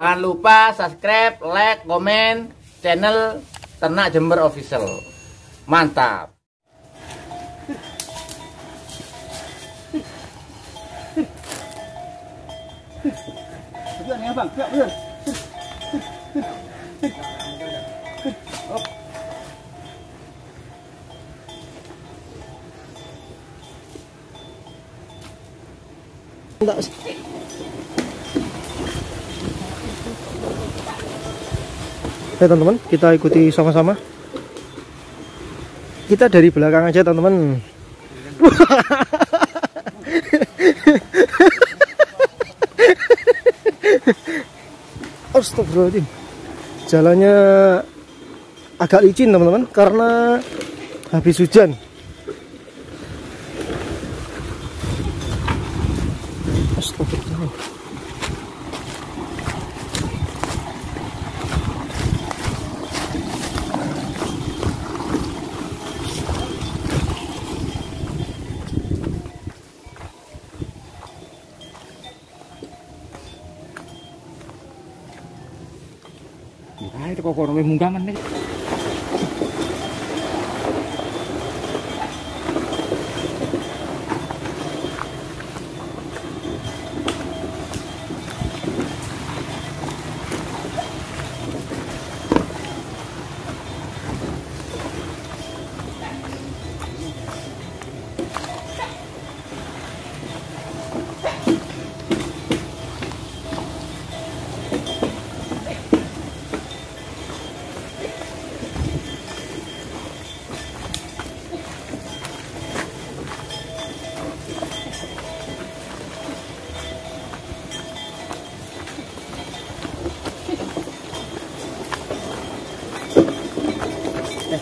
Jangan lupa subscribe, like, komen channel Ternak Jember Official. Mantap. Tujuan bang, ya. Oke teman-teman, kita ikuti sama-sama. Kita dari belakang aja teman-teman. Astagfirullahaladzim. Jalannya agak licin teman-teman karena habis hujan. Kok orang munggah meneh.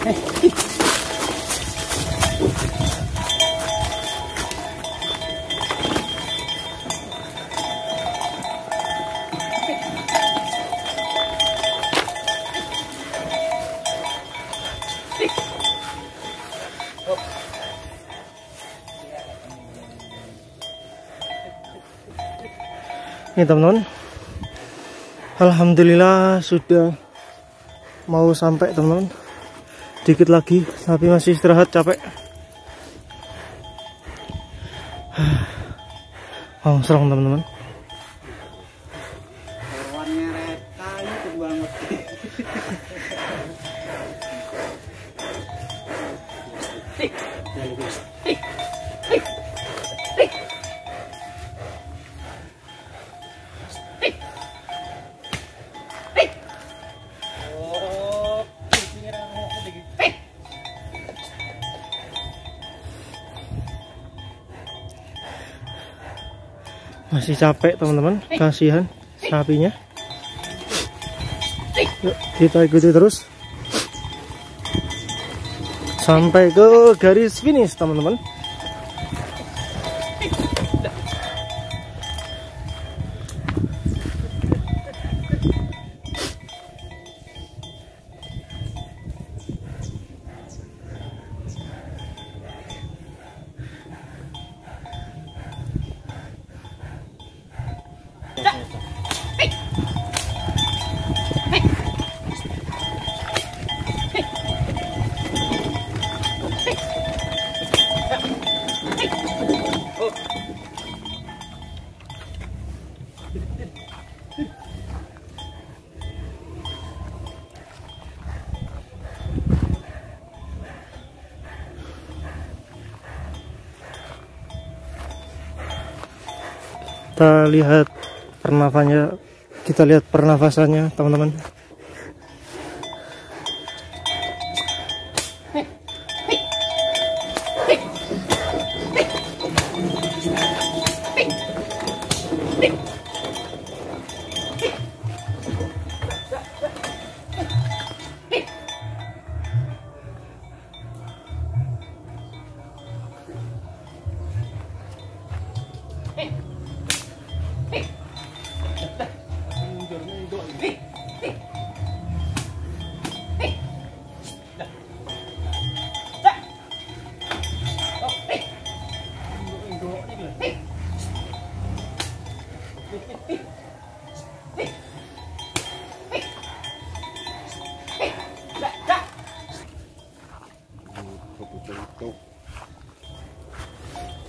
Ini teman-teman. Alhamdulillah sudah mau sampai teman-teman. Dikit lagi tapi masih istirahat capek. Oh, serong teman-teman. Kawannya Masih capek teman-teman. Kasihan sapinya. Yuk, kita ikuti terus. Sampai ke garis finish teman-teman. Kita lihat pernafasannya kita lihat pernafasannya teman-teman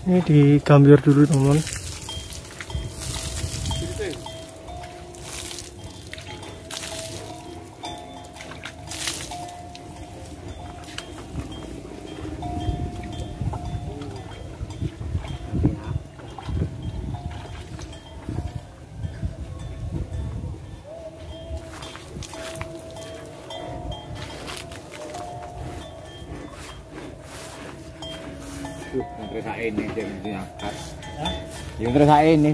Ini digambir dulu teman-teman. Yang terus ini. Yang terus ini